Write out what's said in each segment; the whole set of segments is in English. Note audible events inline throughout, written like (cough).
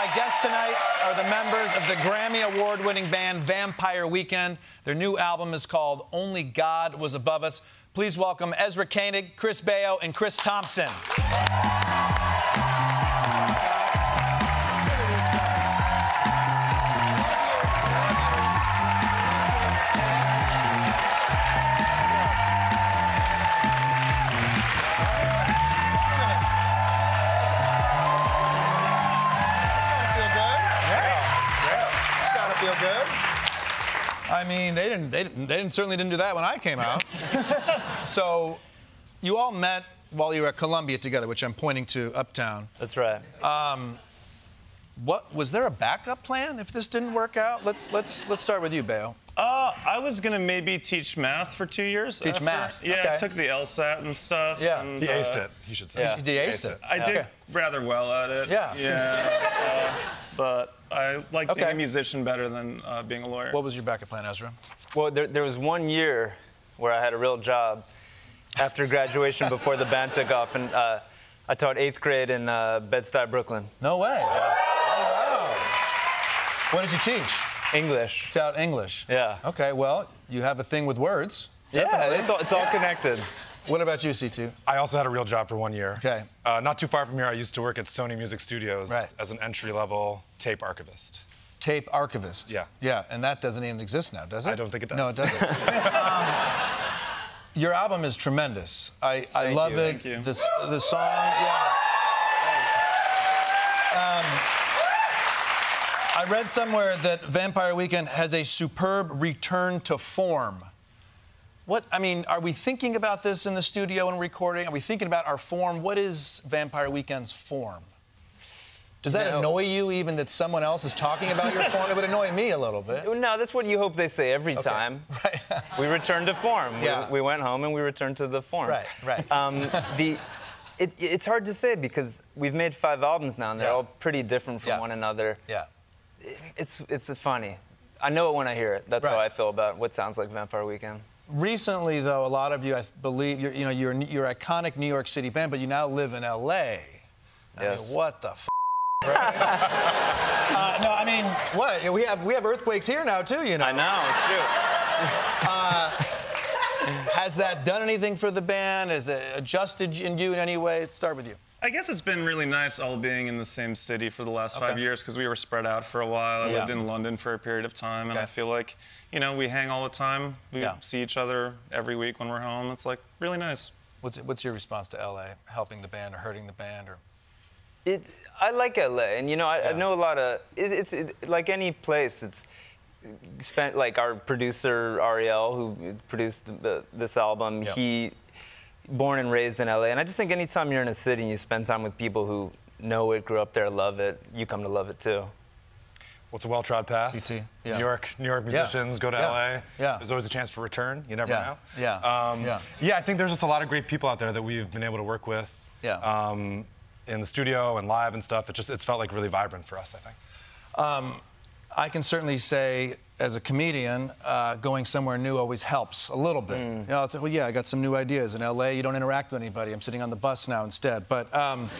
My guests tonight are the members of the Grammy Award winning band Vampire Weekend. Their new album is called Only God Was Above Us. Please welcome Ezra Koenig, Chris Baio, and Chris Tomson. Mean, they didn't, they didn't, they didn't, certainly didn't do that when I came out. (laughs) so, you all met while you were at Columbia together, which I'm pointing to uptown. That's right. Um, what was there a backup plan if this didn't work out? Let, let's let's start with you, Baio. Uh, I was gonna maybe teach math for two years. Teach after. math. Yeah, okay. I took the LSAT and stuff. Yeah, and, he aced uh, it. He should say. Yeah. He aced it. I did okay. rather well at it. Yeah. Yeah. Uh, but I like Okay. being a musician better than uh, being a lawyer. What was your backup plan, Ezra? Well, there, there was one year where I had a real job after graduation before the band took off, and uh, I taught eighth grade in uh, Bed-Stuy, Brooklyn. No way. Oh, wow. What did you teach? English. Taught English. Yeah. Okay. Well, you have a thing with words. Yeah, Definitely. it's all, it's all connected. What about you, CT? I also had a real job for one year. Okay. Uh, not too far from here, I used to work at Sony Music Studios Right. as an entry-level tape archivist. Tape archivist. Yeah. Yeah, and that doesn't even exist now, does it? I don't think it does. No, it doesn't. um, (laughs) your album is tremendous. I, I Thank love you. it. Thank you. This, the song, yeah. Um, I read somewhere that Vampire Weekend has a superb return to form. What, I mean, are we thinking about this in the studio and recording? Are we thinking about our form? What is Vampire Weekend's form? Does that No. annoy you even that someone else is talking about your form? It would annoy me a little bit. (laughs) No, that's what you hope they say every time. (laughs) Right. We returned to form. We- Yeah. We, went home and we returned to the form. Right, right. (laughs) Um, the, it, it's hard to say because we've made five albums now and they're Yeah. all pretty different from Yeah. one another. yeah. It's, it's funny. I know it when I hear it. That's how I feel about what sounds like Vampire Weekend. Recently, though, a lot of you, I believe, you're, you know, you're you're iconic New York City band, but you now live in L.A. I Yes. mean, what the f? right? (laughs) uh, no, I mean, what? We have we have earthquakes here now too. You know. I know, it's true. Has that done anything for the band? Has it adjusted in you in any way? Let's start with you. I guess it's been really nice all being in the same city for the last five years because we were spread out for a while. I Yeah. lived in London for a period of time, and I feel like, you know, we hang all the time. We Yeah. see each other every week when we're home. It's like really nice. What's what's your response to L.A. helping the band or hurting the band or? It, I like LA, and you know, I, I know a lot of. It, it's it, like any place. It's spent like our producer Ariel, who produced the, this album. Yeah. He born and raised in LA, and I just think anytime you're in a city and you spend time with people who know it, grew up there, love it, you come to love it too. What's a well-trod path? CT, yeah. New York, New York Yeah. musicians go to Yeah. LA. Yeah. There's always a chance for return. You never Yeah. know. Yeah. Um, Yeah. yeah. I think there's just a lot of great people out there that we've been able to work with. Yeah. Um, in the studio and live and stuff. It just it's felt like really vibrant for us. I think. I can certainly say, as a comedian, uh, going somewhere new always helps a little bit. You know, it's, well, yeah, I got some new ideas. In LA, you don't interact with anybody. I'm sitting on the bus now instead. But um,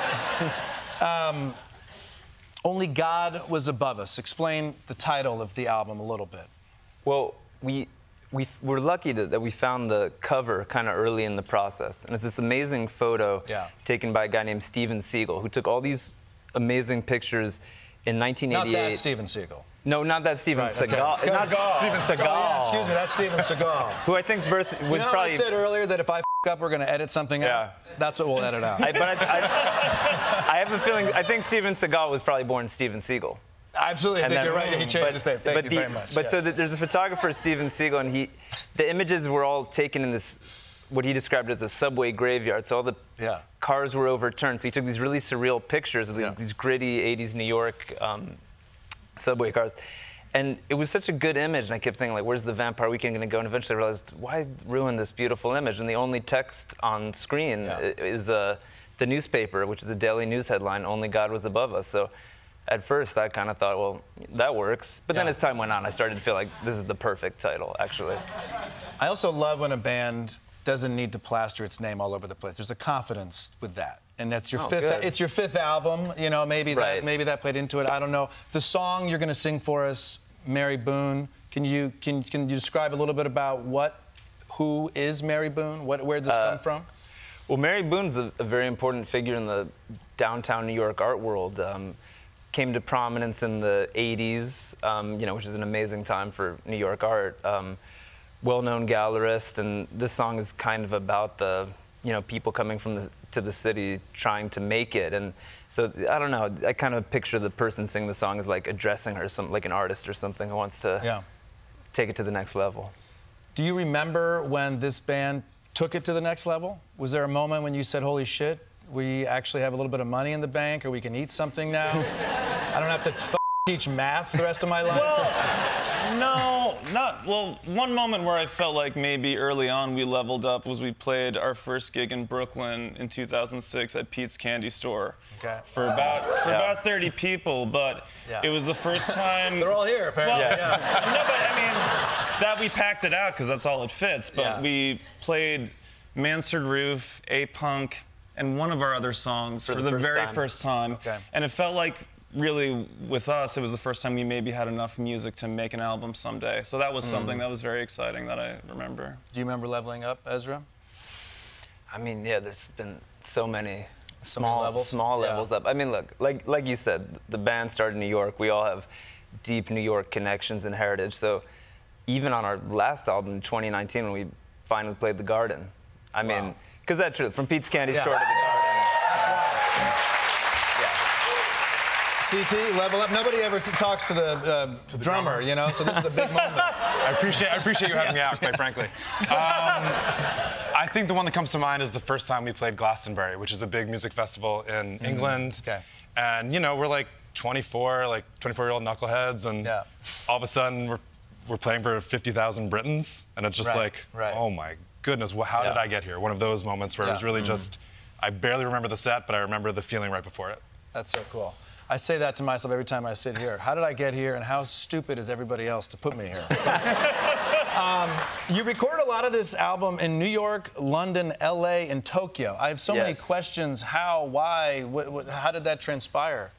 (laughs) um, Only God Was Above Us. Explain the title of the album a little bit. Well, we we were lucky that, that we found the cover kind of early in the process, and it's this amazing photo Yeah. taken by a guy named Steven Siegel, who took all these amazing pictures in 1988. Not 1988. that Steven Seagal. No, not that Steven Right, okay. Seagal. Not Seagal. Steven Oh, Seagal. yeah, excuse me, that's Steven Seagal. (laughs) Who I think's birth was You know probably. I said earlier that if I f- up, we're going to edit something Yeah. out? That's what we'll edit out. I, but I, I, I have a feeling. I think Steven Seagal was probably born Steven Seagal. Absolutely, I think you're right. He changed but, his name. Thank you the- very much. But Yeah. so the, there's a photographer, Steven Siegel, and he, the images were all taken in this, what he described as a subway graveyard. So all the Yeah. cars were overturned. So he took these really surreal pictures of the, Yeah. these gritty 80s New York um, subway cars. And it was such a good image, and I kept thinking, like, where's the Vampire Weekend going to go? And eventually I realized, why ruin this beautiful image? And the only text on screen Yeah. is uh, the newspaper, which is a daily news headline, Only God Was Above Us. So at first I kind of thought, well, that works. But then as time went on, I started to feel like this is the perfect title, actually. I also love when a band doesn't need to plaster its name all over the place. There's a confidence with that. And that's your Oh, fifth good. it's your fifth album, you know, maybe that maybe that played into it. I don't know. The song you're going to sing for us, Mary Boone, can you can can you describe a little bit about what who is Mary Boone? What where did this Uh, come from? Well, Mary Boone's a, a very important figure in the downtown New York art world. Um, came to prominence in the 80s, um, you know, which is an amazing time for New York art. Um, well-known gallerist, and this song is kind of about the, you know, people coming from the, to the city trying to make it. And so I don't know. I kind of picture the person singing the song as like addressing her, some like an artist or something who wants to Yeah. take it to the next level. Do you remember when this band took it to the next level? Was there a moment when you said, "Holy shit, we actually have a little bit of money in the bank, or we can eat something now"? (laughs) I don't have to f- teach math for the rest of my life. No, not well. One moment where I felt like maybe early on we leveled up was we played our first gig in Brooklyn in 2006 at Pete's Candy Store. Okay. For about for Yeah. about 30 people, but Yeah. it was the first time. (laughs) They're all here, apparently. Well, yeah. no, but I mean that we packed it out because that's all it fits. But Yeah. we played Mansard Roof, A Punk, and one of our other songs for, the the, first very time. first time. Okay. And it felt like really with us, it was the first time we maybe had enough music to make an album someday. So that was something mm. that was very exciting that I remember. Do you remember leveling up, Ezra? I mean, yeah, there's been so many many small levels? small Yeah. levels up. I mean, look, like like you said, the band started in New York. We all have deep New York connections and heritage. So even on our last album, 2019, when we finally played the Garden, I mean, because that's true. From Pete's Candy Yeah. Store to the Garden. CT, level up. Nobody ever t- talks to the, uh, drummer, drummer. you know, so this is a big moment. (laughs) I appreciate I appreciate you having me (laughs) out, quite frankly. Um, I think the one that comes to mind is the first time we played Glastonbury, which is a big music festival in England. Okay. And you know, we're like 24, like 24 year old knuckleheads, and Yeah. all of a sudden we're we're playing for 50,000 Britons, and it's just Right, like, right. oh my goodness, wh- how did I get here? One of those moments where it was Yeah. really just, I barely remember the set, but I remember the feeling right before it. That's so cool. I say that to myself every time I sit here. How did I get here, and how stupid is everybody else to put me here? (laughs) um, you recorded a lot of this album in New York, London, LA, and Tokyo. I have so many questions. How? Why? What, what, how did that transpire?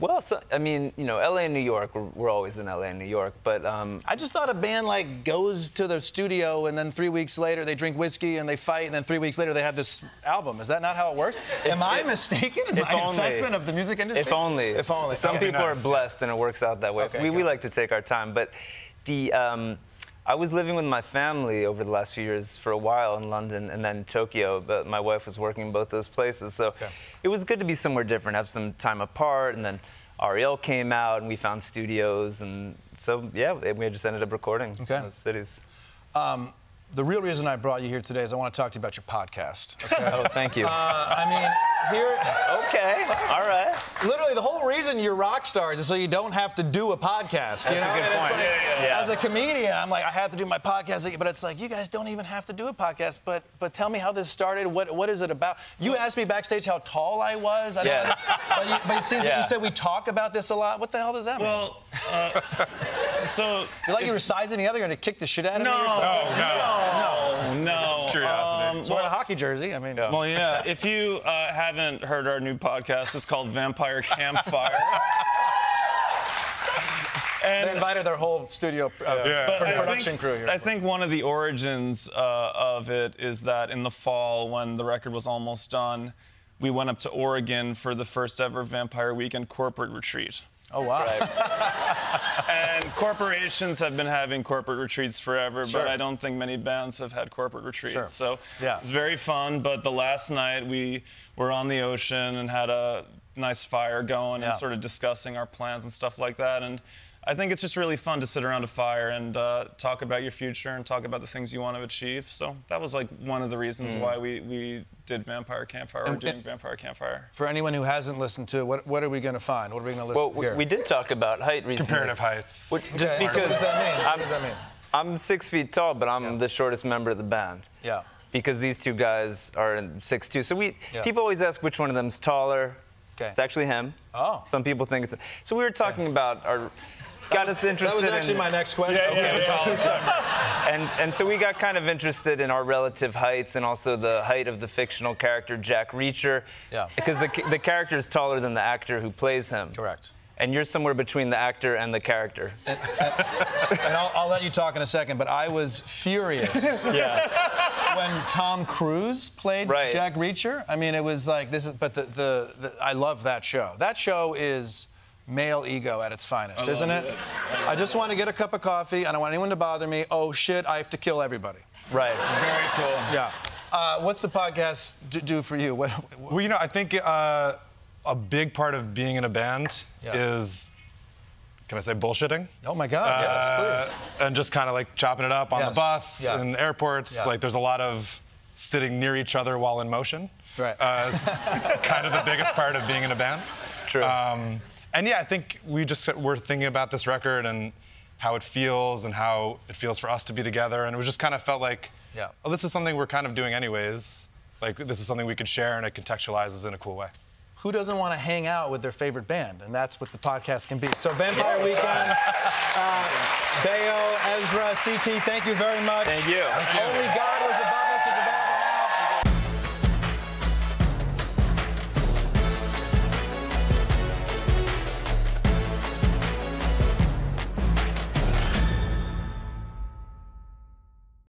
Well, so, I mean, you know, LA and New York, we're, we're always in LA and New York, but um, I just thought a band like goes to the studio and then three weeks later they drink whiskey and they fight and then three weeks later they have this album. Is that not how it works? Am I if- mistaken in my only. assessment of the music industry? If only. If only. Some Okay. people nice. are blessed and it works out that way. Okay, we, we like to take our time. But the um, I was living with my family over the last few years for a while in London and then Tokyo, but my wife was working in both those places. So it was good to be somewhere different, have some time apart. And then Ariel came out and we found studios. And so, yeah, we just ended up recording Okay. in those cities. Um, the real reason I brought you here today is I want to talk to you about your podcast. Okay? (laughs) Oh, thank you. Uh, I mean, here, okay, all right. literally, the whole reason you're rock stars is so you don't have to do a podcast. you That's a good And point. like, Yeah, yeah, yeah. As a comedian, I'm like, I have to do my podcast, but it's like, you guys don't even have to do a podcast. But but tell me how this started. What what is it about? You asked me backstage how tall I was. I don't- Yes. but, you, but it seems like Yeah. you said we talk about this a lot. What the hell does that mean? Well, uh, (laughs) so you're like you were sizing me up, you're gonna kick the shit out of me or no, something? no, no. (laughs) curiosity. Um, Wearing a hockey jersey. I mean, Well, yeah. If you uh, haven't heard our new podcast, it's called Vampire Campfire. (laughs) they invited their whole studio uh, Yeah. but I production think, crew here. I think one of the origins uh, of it is that in the fall, when the record was almost done, we went up to Oregon for the first ever Vampire Weekend corporate retreat. Oh wow. (laughs) And corporations have been having corporate retreats forever, Sure. but I don't think many bands have had corporate retreats. Sure. So Yeah. it was very fun. But the last night we were on the ocean and had a nice fire going Yeah. and sort of discussing our plans and stuff like that. And I think it's just really fun to sit around a fire and uh, talk about your future and talk about the things you want to achieve. So that was like one of the reasons Mm. why we, we did Vampire Campfire or And- doing Vampire Campfire. For anyone who hasn't listened to it, what, what are we going to find? What are we going to listen Well, to we, we did talk about height recently. Comparative heights. Which- Just Okay, so because what does that mean? What I'm- does that mean? I'm six feet tall, but I'm Yeah. the shortest member of the band. Yeah. Because these two guys are in six two. So we Yeah. people always ask which one of them's taller. Okay. It's actually him. Oh. Some people think it's. So we were talking about our (laughs) got us interested. That was actually in, my next question. Yeah, yeah, yeah. (laughs) and and so we got kind of interested in our relative heights and also the height of the fictional character Jack Reacher. Yeah. Because the the character is taller than the actor who plays him. Correct. And you're somewhere between the actor and the character. And I'll, I'll let you talk in a second, but I was furious (laughs) yeah. when Tom Cruise played Right. Jack Reacher. I mean, it was like this is, but the, the, the I love that show. That show is male ego at its finest, isn't it? I just want to get a cup of coffee. I don't want anyone to bother me. Oh shit, I have to kill everybody. Right. Very cool. Yeah. Uh, what's the podcast do, do for you? What, what- Well, you know, I think uh, a big part of being in a band Yeah. is, can I say bullshitting? oh my God, Uh, yes, please. And just kind of like chopping it up on Yes. the bus, Yeah. in airports. Yeah. Like there's a lot of sitting near each other while in motion. Right. Uh, it's (laughs) kind of the biggest part of being in a band. True. Um, and yeah, I think we just were thinking about this record and how it feels and how it feels for us to be together. And it was just kind of felt like, Yeah. oh, this is something we're kind of doing anyways. Like this is something we could share and it contextualizes in a cool way. Who doesn't want to hang out with their favorite band? And that's what the podcast can be. So, Vampire Weekend, uh, Baio, Ezra, CT, thank you very much. Thank you. Only God was above